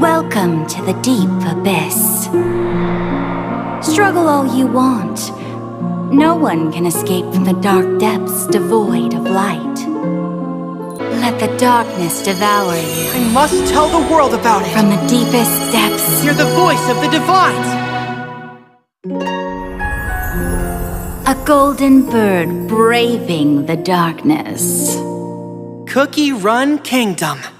Welcome to the deep abyss. Struggle all you want. No one can escape from the dark depths devoid of light. Let the darkness devour you. I must tell the world about it. From the deepest depths. Hear the voice of the divines. A golden bird braving the darkness. Cookie Run Kingdom.